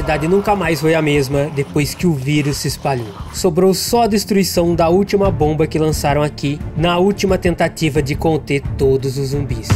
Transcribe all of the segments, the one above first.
cidade nunca mais foi a mesma depois que o vírus se espalhou. Sobrou só a destruição da última bomba que lançaram aqui na última tentativa de conter todos os zumbis.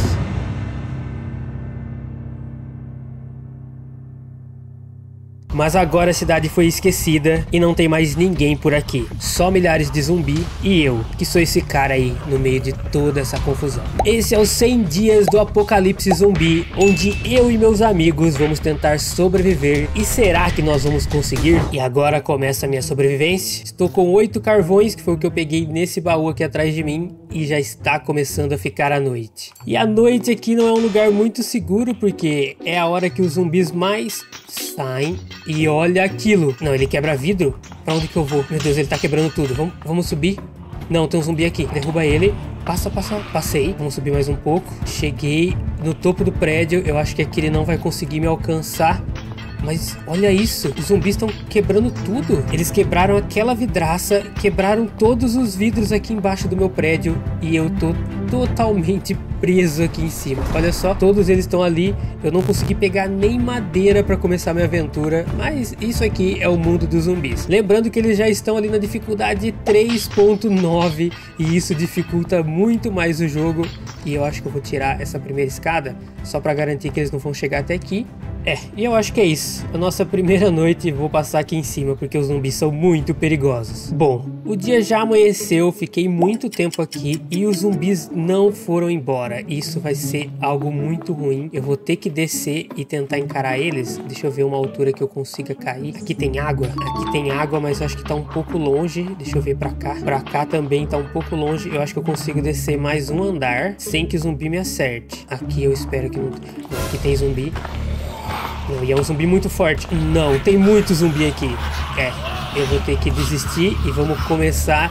Mas agora a cidade foi esquecida e não tem mais ninguém por aqui. Só milhares de zumbi e eu, que sou esse cara aí no meio de toda essa confusão. Esse é os 100 dias do apocalipse zumbi, onde eu e meus amigos vamos tentar sobreviver. E será que nós vamos conseguir? E agora começa a minha sobrevivência. Estou com 8 carvões, que foi o que eu peguei nesse baú aqui atrás de mim. E já está começando a ficar a noite. E a noite aqui não é um lugar muito seguro, porque é a hora que os zumbis mais saem e olha aquilo. Não, ele quebra vidro? Pra onde que eu vou? Meu Deus, ele tá quebrando tudo. Vamos, vamos subir? Não, tem um zumbi aqui. Derruba ele. Passa, passa. Passei. Vamos subir mais um pouco. Cheguei no topo do prédio. Eu acho que aqui ele não vai conseguir me alcançar. Mas olha isso, os zumbis estão quebrando tudo. Eles quebraram aquela vidraça, quebraram todos os vidros aqui embaixo do meu prédio e eu tô totalmente preso aqui em cima. Olha só, todos eles estão ali. Eu não consegui pegar nem madeira para começar minha aventura, mas isso aqui é o mundo dos zumbis. Lembrando que eles já estão ali na dificuldade 3.9 e isso dificulta muito mais o jogo. E eu acho que eu vou tirar essa primeira escada só para garantir que eles não vão chegar até aqui. É, e eu acho que é isso. A nossa primeira noite vou passar aqui em cima porque os zumbis são muito perigosos. Bom, o dia já amanheceu, fiquei muito tempo aqui e os zumbis não foram embora. Isso vai ser algo muito ruim. Eu vou ter que descer e tentar encarar eles. Deixa eu ver uma altura que eu consiga cair. Aqui tem água. Aqui tem água, mas eu acho que tá um pouco longe. Deixa eu ver pra cá. Pra cá também tá um pouco longe. Eu acho que eu consigo descer mais um andar sem que o zumbi me acerte. Aqui eu espero que não... Aqui tem zumbi. Não, e é um zumbi muito forte. Não, tem muito zumbi aqui. É, eu vou ter que desistir e vamos começar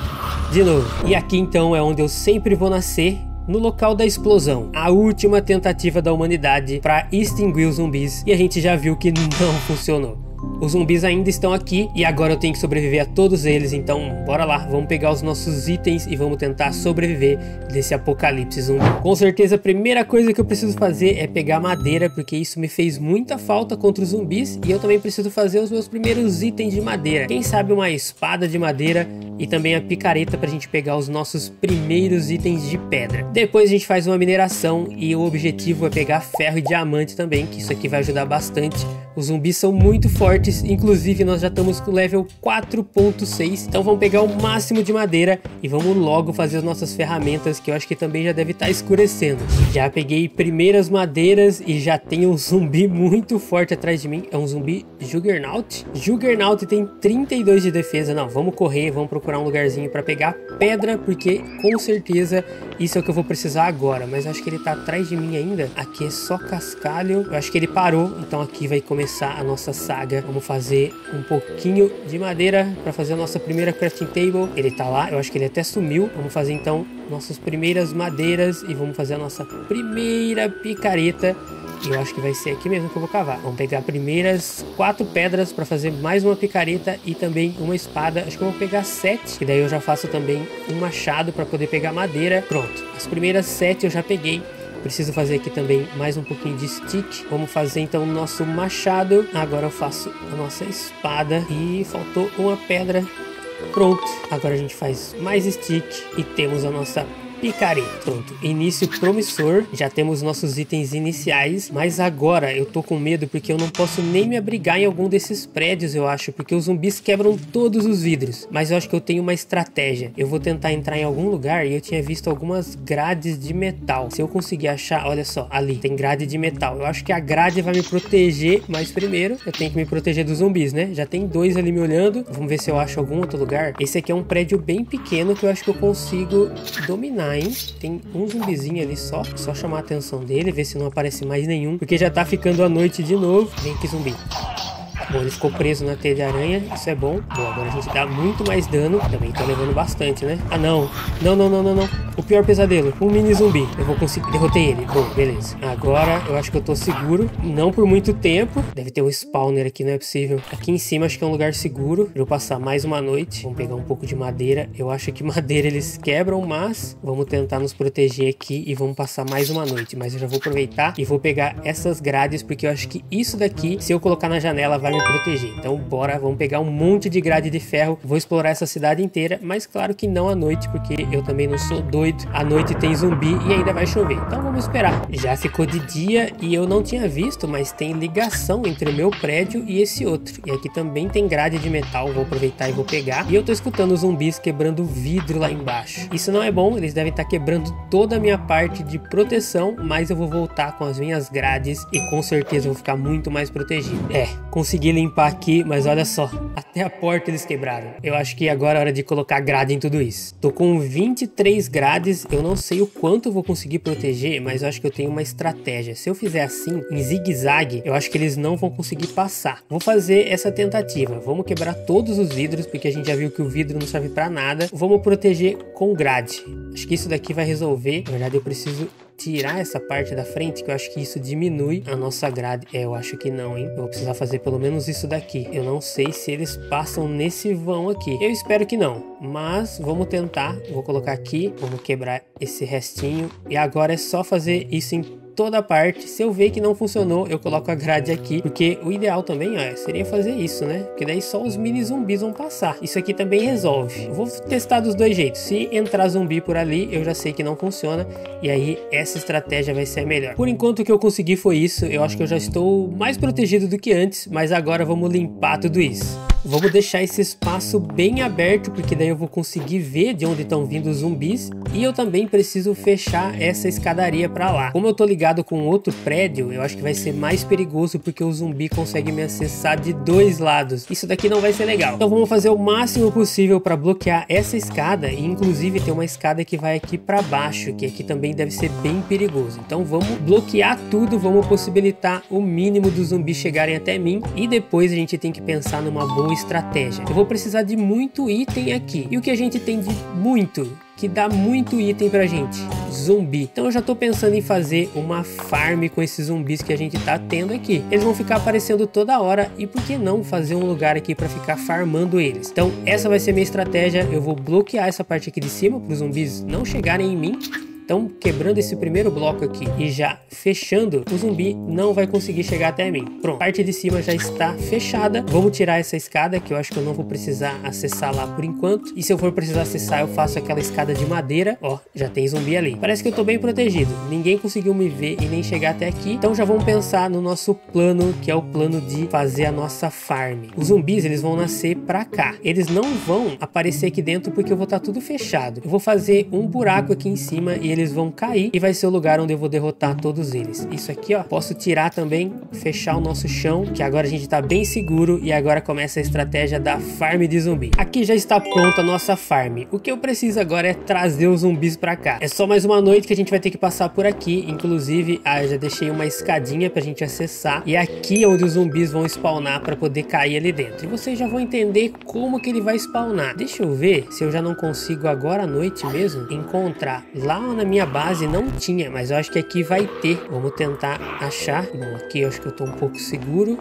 de novo. E aqui então é onde eu sempre vou nascer. No local da explosão, a última tentativa da humanidade para extinguir os zumbis, e a gente já viu que não funcionou. Os zumbis ainda estão aqui e agora eu tenho que sobreviver a todos eles, então bora lá, vamos pegar os nossos itens e vamos tentar sobreviver desse apocalipse zumbi. Com certeza a primeira coisa que eu preciso fazer é pegar madeira, porque isso me fez muita falta contra os zumbis e eu também preciso fazer os meus primeiros itens de madeira. Quem sabe uma espada de madeira e também a picareta para a gente pegar os nossos primeiros itens de pedra. Depois a gente faz uma mineração e o objetivo é pegar ferro e diamante também, que isso aqui vai ajudar bastante. Os zumbis são muito fortes, inclusive nós já estamos com level 4.6, então vamos pegar o máximo de madeira e vamos logo fazer as nossas ferramentas, que eu acho que também já deve estar tá escurecendo. Já peguei primeiras madeiras e já tem um zumbi muito forte atrás de mim, é um zumbi Juggernaut. Juggernaut tem 32 de defesa, não, vamos correr, vamos procurar procurar um lugarzinho para pegar pedra, porque com certeza isso é o que eu vou precisar agora. Mas acho que ele tá atrás de mim ainda. Aqui é só cascalho. Eu acho que ele parou, então aqui vai começar a nossa saga. Vamos fazer um pouquinho de madeira para fazer a nossa primeira crafting table. Ele tá lá, eu acho que ele até sumiu. Vamos fazer então nossas primeiras madeiras e vamos fazer a nossa primeira picareta. E eu acho que vai ser aqui mesmo que eu vou cavar. Vamos pegar primeiras quatro pedras para fazer mais uma picareta e também uma espada. Acho que eu vou pegar sete, e daí eu já faço também um machado para poder pegar madeira. Pronto, as primeiras sete eu já peguei. Preciso fazer aqui também mais um pouquinho de stick. Vamos fazer então o nosso machado. Agora eu faço a nossa espada. E faltou uma pedra. Pronto. Agora a gente faz mais stick e temos a nossa picareta. Pronto, início promissor, já temos nossos itens iniciais, mas agora eu tô com medo porque eu não posso nem me abrigar em algum desses prédios, eu acho, porque os zumbis quebram todos os vidros. Mas eu acho que eu tenho uma estratégia. Eu vou tentar entrar em algum lugar e eu tinha visto algumas grades de metal. Se eu conseguir achar, olha só, ali tem grade de metal. Eu acho que a grade vai me proteger, mas primeiro eu tenho que me proteger dos zumbis, né? Já tem dois ali me olhando. Vamos ver se eu acho algum outro lugar. Esse aqui é um prédio bem pequeno que eu acho que eu consigo dominar hein? Tem um zumbizinho ali só. Só chamar a atenção dele, ver se não aparece mais nenhum. Porque já tá ficando a noite de novo. Vem aqui, zumbi. Bom, ele ficou preso na teia de aranha, isso é bom. Bom, agora a gente dá muito mais dano. Também tá levando bastante, né? Ah, não. Não, não, não, não, não. O pior pesadelo, um mini zumbi. Eu vou conseguir. Derrotei ele. Bom, beleza. Agora eu acho que eu tô seguro. Não por muito tempo. Deve ter um spawner aqui, não é possível. Aqui em cima acho que é um lugar seguro. Pra eu passar mais uma noite. Vamos pegar um pouco de madeira. Eu acho que madeira eles quebram, mas vamos tentar nos proteger aqui e vamos passar mais uma noite. Mas eu já vou aproveitar e vou pegar essas grades, porque eu acho que isso daqui, se eu colocar na janela, vai me proteger. Então bora, vamos pegar um monte de grade de ferro. Vou explorar essa cidade inteira, mas claro que não à noite, porque eu também não sou doido. À noite tem zumbi e ainda vai chover. Então vamos esperar. Já ficou de dia e eu não tinha visto, mas tem ligação entre o meu prédio e esse outro. E aqui também tem grade de metal, vou aproveitar e vou pegar. E eu tô escutando zumbis quebrando vidro lá embaixo. Isso não é bom, eles devem estar quebrando toda a minha parte de proteção, mas eu vou voltar com as minhas grades e com certeza vou ficar muito mais protegido. É, consegui limpar aqui, mas olha só, até a porta eles quebraram. Eu acho que agora é hora de colocar grade em tudo isso. Tô com 23 grades, eu não sei o quanto eu vou conseguir proteger, mas eu acho que eu tenho uma estratégia. Se eu fizer assim, em zigue-zague, eu acho que eles não vão conseguir passar. Vou fazer essa tentativa. Vamos quebrar todos os vidros, porque a gente já viu que o vidro não serve para nada. Vamos proteger com grade. Acho que isso daqui vai resolver. Na verdade, eu preciso tirar essa parte da frente, que eu acho que isso diminui a nossa grade. É, eu acho que não, hein? Eu vou precisar fazer pelo menos isso daqui. Eu não sei se eles passam nesse vão aqui. Eu espero que não, mas vamos tentar. Vou colocar aqui, vamos quebrar esse restinho. E agora é só fazer isso em toda parte. Se eu ver que não funcionou, eu coloco a grade aqui, porque o ideal também, ó, seria fazer isso, né? Porque daí só os mini zumbis vão passar. Isso aqui também resolve. Eu vou testar dos dois jeitos. Se entrar zumbi por ali, eu já sei que não funciona, e aí essa estratégia vai ser melhor. Por enquanto o que eu consegui foi isso. Eu acho que eu já estou mais protegido do que antes, mas agora vamos limpar tudo isso. Vamos deixar esse espaço bem aberto, porque daí eu vou conseguir ver de onde estão vindo os zumbis. E eu também preciso fechar essa escadaria para lá. Como eu tô ligado com outro prédio, eu acho que vai ser mais perigoso, porque o zumbi consegue me acessar de dois lados. Isso daqui não vai ser legal. Então vamos fazer o máximo possível para bloquear essa escada. E inclusive tem uma escada que vai aqui para baixo, que aqui também deve ser bem perigoso. Então vamos bloquear tudo, vamos possibilitar o mínimo dos zumbis chegarem até mim. E depois a gente tem que pensar numa boa estratégia. Eu vou precisar de muito item aqui. E o que a gente tem de muito? que dá muito item pra gente, zumbi. Então eu já tô pensando em fazer uma farm com esses zumbis que a gente tá tendo aqui. Eles vão ficar aparecendo toda hora e por que não fazer um lugar aqui para ficar farmando eles? Então essa vai ser minha estratégia, eu vou bloquear essa parte aqui de cima para os zumbis não chegarem em mim então, quebrando esse primeiro bloco aqui e já fechando, o zumbi não vai conseguir chegar até mim. Pronto, a parte de cima já está fechada. Vamos tirar essa escada, que eu acho que eu não vou precisar acessar lá por enquanto. E se eu for precisar acessar, eu faço aquela escada de madeira. Ó, já tem zumbi ali. Parece que eu tô bem protegido. Ninguém conseguiu me ver e nem chegar até aqui. Então já vamos pensar no nosso plano, que é o plano de fazer a nossa farm. Os zumbis, eles vão nascer pra cá. Eles não vão aparecer aqui dentro porque eu vou estar tá tudo fechado. Eu vou fazer um buraco aqui em cima e eles vão cair e vai ser o lugar onde eu vou derrotar todos eles. Isso aqui, ó, posso tirar também, fechar o nosso chão, que agora a gente tá bem seguro e agora começa a estratégia da farm de zumbi. Aqui já está pronta a nossa farm. O que eu preciso agora é trazer os zumbis pra cá. É só mais uma noite que a gente vai ter que passar por aqui, inclusive, ah, já deixei uma escadinha pra gente acessar e é aqui onde os zumbis vão spawnar para poder cair ali dentro. E vocês já vão entender como que ele vai spawnar. Deixa eu ver se eu já não consigo agora à noite mesmo encontrar lá na na minha base não tinha, mas eu acho que aqui vai ter. Vamos tentar achar. Bom, aqui eu acho que eu tô um pouco seguro.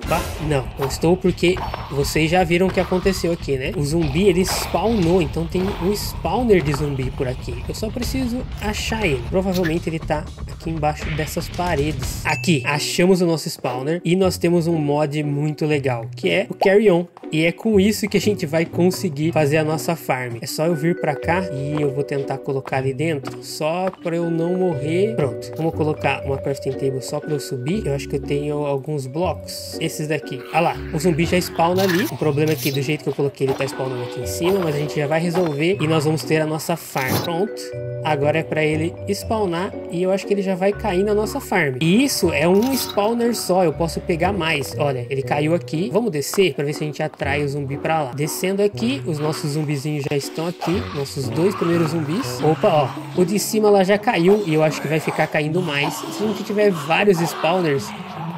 Não, não estou porque vocês já viram o que aconteceu aqui, né? O zumbi, ele spawnou, então tem um spawner de zumbi por aqui. Eu só preciso achar ele. Provavelmente ele tá aqui embaixo dessas paredes. Aqui, achamos o nosso spawner e nós temos um mod muito legal, que é o Carry On. E é com isso que a gente vai conseguir fazer a nossa farm. É só eu vir pra cá e eu vou tentar colocar ali dentro, só para eu não morrer. Pronto, vamos colocar uma crafting table só para eu subir. Eu acho que eu tenho alguns blocos. Esses daqui. Ah lá, o zumbi já spawna ali. O problema é que do jeito que eu coloquei ele tá spawnando aqui em cima, mas a gente já vai resolver e nós vamos ter a nossa farm. Pronto. Agora é para ele spawnar e eu acho que ele já vai cair na nossa farm. E isso é um spawner só, eu posso pegar mais. Olha, ele caiu aqui. Vamos descer para ver se a gente atrai o zumbi para lá. Descendo aqui, os nossos zumbizinhos já estão aqui. Nossos dois primeiros zumbis. Opa, ó. O de cima lá já caiu e eu acho que vai ficar caindo mais. Se a gente tiver vários spawners,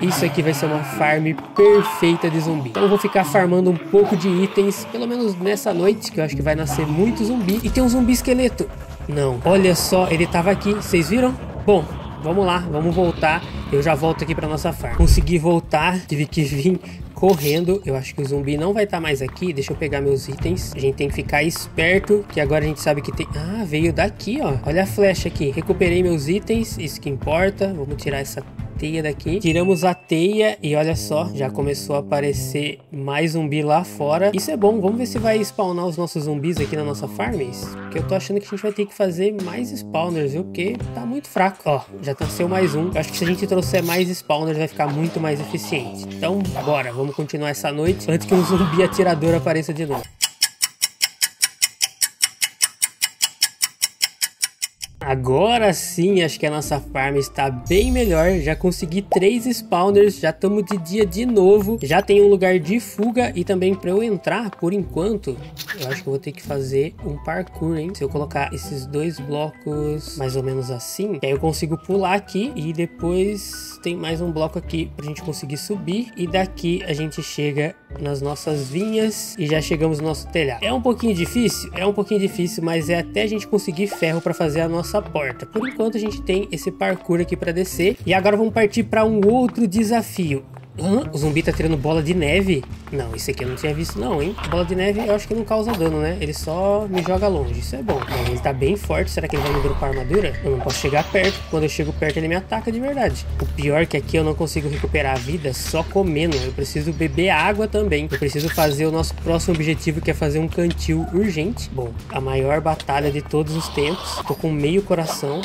isso aqui vai ser uma farm perfeita de zumbi. Então eu vou ficar farmando um pouco de itens, pelo menos nessa noite, que eu acho que vai nascer muito zumbi. E tem um zumbi esqueleto. Não. Olha só, ele tava aqui. Vocês viram? Bom, vamos lá, vamos voltar. Eu já volto aqui pra nossa farm. Consegui voltar, tive que vir correndo. Eu acho que o zumbi não vai estar tá mais aqui. Deixa eu pegar meus itens. A gente tem que ficar esperto, que agora a gente sabe que tem... Ah, veio daqui, ó. Olha a flecha aqui. Recuperei meus itens, isso que importa. Vamos tirar essa teia daqui. Tiramos a teia e olha só, já começou a aparecer mais zumbi lá fora. Isso é bom, vamos ver se vai spawnar os nossos zumbis aqui na nossa farm. Porque eu tô achando que a gente vai ter que fazer mais spawners, viu? Porque tá muito fraco. Ó, já nasceu mais um. Eu acho que se a gente trouxer mais spawners vai ficar muito mais eficiente. Então, bora, vamos continuar essa noite antes que um zumbi atirador apareça de novo. Agora sim, acho que a nossa farm está bem melhor. Já consegui três spawners, já estamos de dia de novo. Já tem um lugar de fuga e também para eu entrar, por enquanto, eu acho que vou ter que fazer um parkour, hein? Se eu colocar esses dois blocos mais ou menos assim, aí eu consigo pular aqui e depois tem mais um bloco aqui para a gente conseguir subir. E daqui a gente chega nas nossas vinhas e já chegamos no nosso telhado. É um pouquinho difícil? É um pouquinho difícil, mas é até a gente conseguir ferro para fazer a nossa porta. Por enquanto a gente tem esse parkour aqui para descer. E agora vamos partir para um outro desafio. Hã? O zumbi tá tirando bola de neve? Não, isso aqui eu não tinha visto não, hein? Bola de neve eu acho que não causa dano, né? Ele só me joga longe, isso é bom. Mas ele tá bem forte, será que ele vai me dropar armadura? Eu não posso chegar perto, quando eu chego perto ele me ataca de verdade. O pior é que aqui eu não consigo recuperar a vida só comendo, eu preciso beber água também. Eu preciso fazer o nosso próximo objetivo, que é fazer um cantil urgente. Bom, a maior batalha de todos os tempos. Tô com meio coração,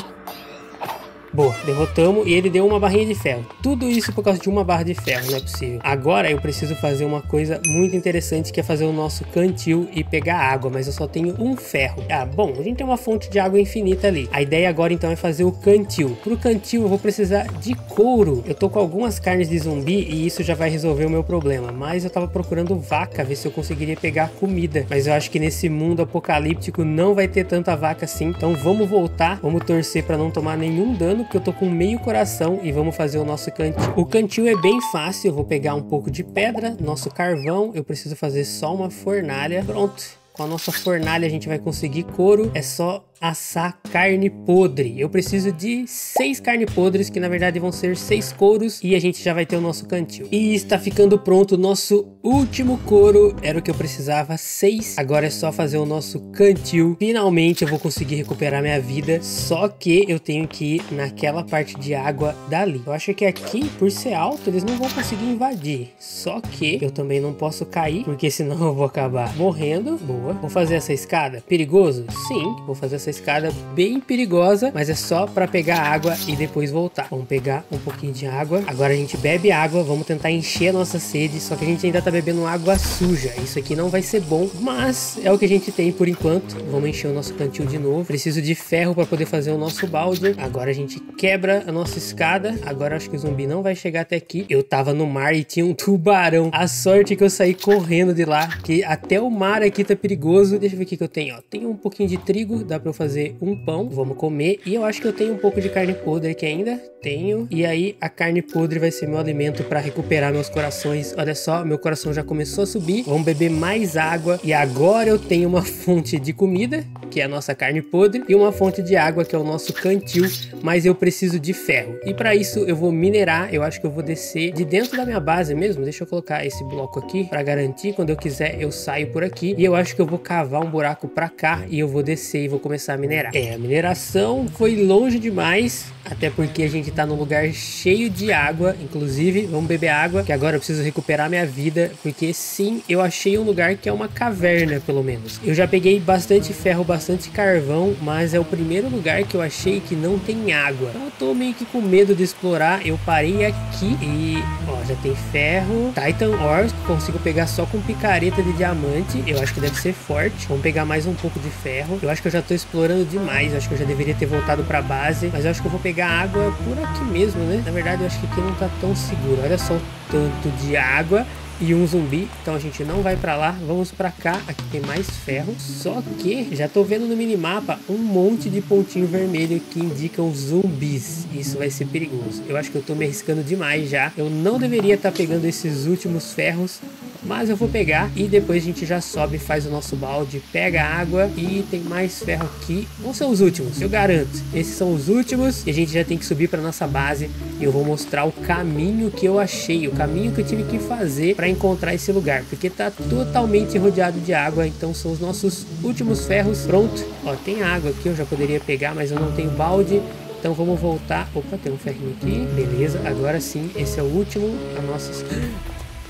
Boa, derrotamos e ele deu uma barrinha de ferro. Tudo isso por causa de uma barra de ferro, não é possível. Agora eu preciso fazer uma coisa muito interessante que é fazer o nosso cantil e pegar água, mas eu só tenho um ferro. Ah, bom, a gente tem uma fonte de água infinita ali. A ideia agora então é fazer o cantil. Pro cantil eu vou precisar de couro. Eu tô com algumas carnes de zumbi e isso já vai resolver o meu problema, mas eu tava procurando vaca, ver se eu conseguiria pegar comida. Mas eu acho que nesse mundo apocalíptico não vai ter tanta vaca assim, então vamos voltar, vamos torcer para não tomar nenhum dano porque eu tô com meio coração e vamos fazer o nosso cantil. O cantil é bem fácil, eu vou pegar um pouco de pedra, nosso carvão, eu preciso fazer só uma fornalha. Pronto, com a nossa fornalha a gente vai conseguir couro, é só assar carne podre. Eu preciso de seis carne podres, que na verdade vão ser seis couros, e a gente já vai ter o nosso cantil. E está ficando pronto o nosso último couro, era o que eu precisava, seis. Agora é só fazer o nosso cantil. Finalmente eu vou conseguir recuperar minha vida, só que eu tenho que ir naquela parte de água dali. Eu acho que aqui, por ser alto, eles não vão conseguir invadir. Só que eu também não posso cair, porque senão eu vou acabar morrendo. Boa. Vou fazer essa escada? Perigoso? Sim, vou fazer essa escada bem perigosa, mas é só para pegar água e depois voltar. Vamos pegar um pouquinho de água. Agora a gente bebe água, vamos tentar encher a nossa sede, só que a gente ainda tá bebendo água suja. Isso aqui não vai ser bom, mas é o que a gente tem por enquanto. Vamos encher o nosso cantil de novo. Preciso de ferro para poder fazer o nosso balde. Agora a gente quebra a nossa escada. Agora acho que o zumbi não vai chegar até aqui. Eu tava no mar e tinha um tubarão. A sorte é que eu saí correndo de lá, que até o mar aqui tá perigoso. Deixa eu ver o que, que eu tenho, ó. Tem um pouquinho de trigo, dá para eu fazer um pão, vamos comer. E eu acho que eu tenho um pouco de carne podre aqui ainda. Tenho. E aí a carne podre vai ser meu alimento para recuperar meus corações. Olha só, meu coração já começou a subir. Vamos beber mais água. E agora eu tenho uma fonte de comida, que é a nossa carne podre, e uma fonte de água, que é o nosso cantil. Mas eu preciso de ferro. E para isso eu vou minerar. Eu acho que eu vou descer de dentro da minha base mesmo. Deixa eu colocar esse bloco aqui para garantir. Quando eu quiser, eu saio por aqui. E eu acho que eu vou cavar um buraco para cá e eu vou descer e vou começar a minerar. É, a mineração foi longe demais, até porque a gente tá num lugar cheio de água, inclusive, vamos beber água, que agora eu preciso recuperar minha vida, porque sim, eu achei um lugar que é uma caverna, pelo menos. Eu já peguei bastante ferro, bastante carvão, mas é o primeiro lugar que eu achei que não tem água. Então eu tô meio que com medo de explorar, eu parei aqui e, ó, já tem ferro, Titan Ores, consigo pegar só com picareta de diamante, eu acho que deve ser forte. Vamos pegar mais um pouco de ferro. Eu acho que eu já tô explorando demais, eu acho que eu já deveria ter voltado pra base, mas eu acho que eu vou pegar água por aqui mesmo, né? Na verdade, eu acho que aqui não tá tão seguro. Olha só o tanto de água e um zumbi, então a gente não vai para lá, vamos para cá, aqui tem mais ferro, só que já tô vendo no minimapa um monte de pontinho vermelho que indicam zumbis, isso vai ser perigoso, eu acho que eu tô me arriscando demais já, eu não deveria estar tá pegando esses últimos ferros, mas eu vou pegar e depois a gente já sobe, faz o nosso balde, pega água e tem mais ferro aqui. Vão ser os últimos, eu garanto. Esses são os últimos e a gente já tem que subir para nossa base e eu vou mostrar o caminho que eu achei, o caminho que eu tive que fazer para encontrar esse lugar, porque tá totalmente rodeado de água, então são os nossos últimos ferros. Pronto, ó, tem água aqui, eu já poderia pegar, mas eu não tenho balde. Então vamos voltar. Opa, tem um ferrinho aqui. Beleza, agora sim, esse é o último. A nossa.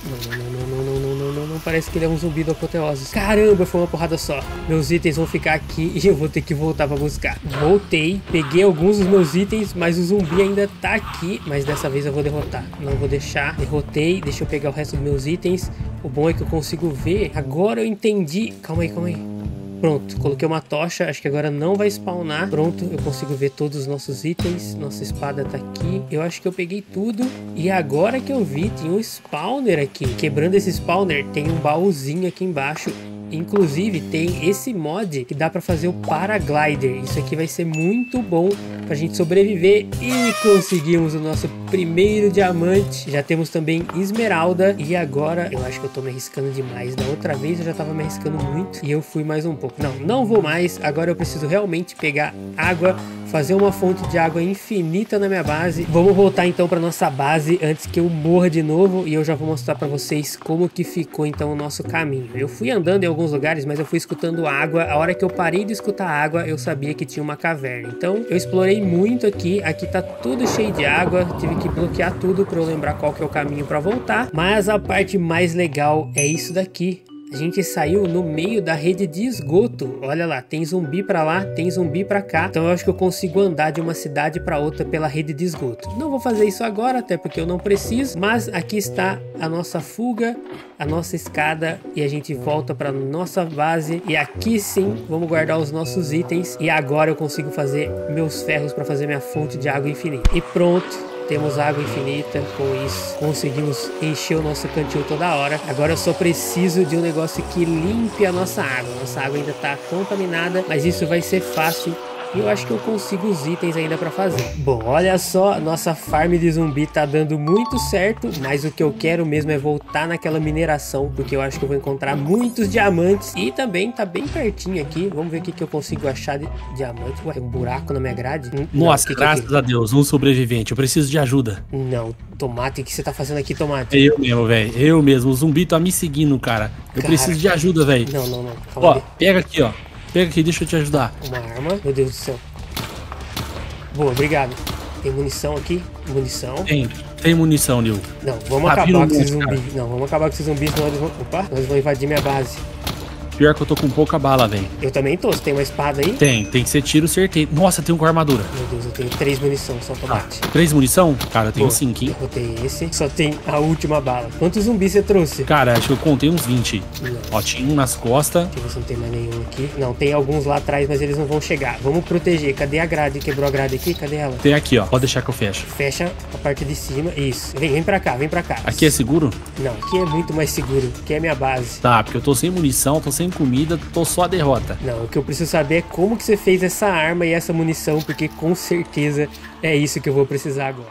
Não, não, não, não, não, não. Parece que ele é um zumbi do apoteose. Caramba, foi uma porrada só. Meus itens vão ficar aqui e eu vou ter que voltar pra buscar. Voltei, peguei alguns dos meus itens, mas o zumbi ainda tá aqui. Mas dessa vez eu vou derrotar. Não vou deixar. Derrotei, deixa eu pegar o resto dos meus itens. O bom é que eu consigo ver. Agora eu entendi. Calma aí, calma aí. Pronto, coloquei uma tocha, acho que agora não vai spawnar. Pronto, eu consigo ver todos os nossos itens. Nossa espada tá aqui. Eu acho que eu peguei tudo. E agora que eu vi, tem um spawner aqui. Quebrando esse spawner, tem um baúzinho aqui embaixo. Inclusive tem esse mod que dá para fazer o paraglider. Isso aqui vai ser muito bom para a gente sobreviver e conseguimos o nosso primeiro diamante. Já temos também esmeralda e agora eu acho que eu tô me arriscando demais. Da outra vez eu já tava me arriscando muito e eu fui mais um pouco. Não, não vou mais. Agora eu preciso realmente pegar água fazer uma fonte de água infinita na minha base. Vamos voltar então para nossa base antes que eu morra de novo e eu já vou mostrar para vocês como que ficou então o nosso caminho. Eu fui andando em alguns lugares, mas eu fui escutando água. A hora que eu parei de escutar água, eu sabia que tinha uma caverna. Então eu explorei muito aqui. Aqui tá tudo cheio de água. Tive que bloquear tudo para eu lembrar qual que é o caminho para voltar. Mas a parte mais legal é isso daqui. A gente saiu no meio da rede de esgoto. Olha lá, tem zumbi para lá, tem zumbi para cá. Então eu acho que eu consigo andar de uma cidade para outra pela rede de esgoto. Não vou fazer isso agora, até porque eu não preciso. Mas aqui está a nossa fuga, a nossa escada e a gente volta para nossa base. E aqui sim, vamos guardar os nossos itens. E agora eu consigo fazer meus ferros para fazer minha fonte de água infinita. E pronto, temos água infinita, com isso conseguimos encher o nosso cantil toda hora. Agora eu só preciso de um negócio que limpe a nossa água. Nossa água ainda está contaminada, mas isso vai ser fácil e eu acho que eu consigo os itens ainda para fazer. Bom, olha só, nossa farm de zumbi tá dando muito certo, mas o que eu quero mesmo é voltar naquela mineração, porque eu acho que eu vou encontrar muitos diamantes e também tá bem pertinho aqui. Vamos ver o que, que eu consigo achar de diamante. Ué, um buraco na minha grade? Hum, nossa, Não, que graças que é a Deus, um sobrevivente. Eu preciso de ajuda. Não, Tomate, o que você tá fazendo aqui, Tomate? Eu mesmo, velho. Eu mesmo. O zumbi tá me seguindo, cara. Eu cara, preciso de ajuda, velho. Não, não, não. Calma ó, pega aqui, ó. Pega aqui, deixa eu te ajudar. Uma arma. Meu Deus do céu. Boa, obrigado. Tem munição aqui? Munição. Tem, tem munição, Nil. Não, vamos tá acabar com esses zumbis. Não, vamos acabar com esses zumbis, senão eles vão. Opa, nós vamos invadir minha base. Pior que eu tô com pouca bala, velho. Eu também tô. Você tem uma espada aí? Tem, tem que ser tiro certeiro. Nossa, tem um com armadura. Meu Deus, eu tenho três munição, só tomate. Ah, três munição? Cara, eu tenho Pô, cinco, hein? Derrotei esse. Só tem a última bala. Quantos zumbis você trouxe? Cara, acho que eu contei uns 20. Não. Ó, tinha um nas costas. Deixa eu ver se não tem mais nenhum aqui. Não, tem alguns lá atrás, mas eles não vão chegar. Vamos proteger. Cadê a grade? Quebrou a grade aqui? Cadê ela? Tem aqui, ó. Pode deixar que eu fecho. Fecha a parte de cima. Isso. Vem, vem pra cá, vem pra cá. Aqui é seguro? Não, aqui é muito mais seguro. Aqui é minha base. Tá, porque eu tô sem munição, tô sem comida, tô só a derrota. Não, o que eu preciso saber é como que você fez essa arma e essa munição, porque com certeza é isso que eu vou precisar agora.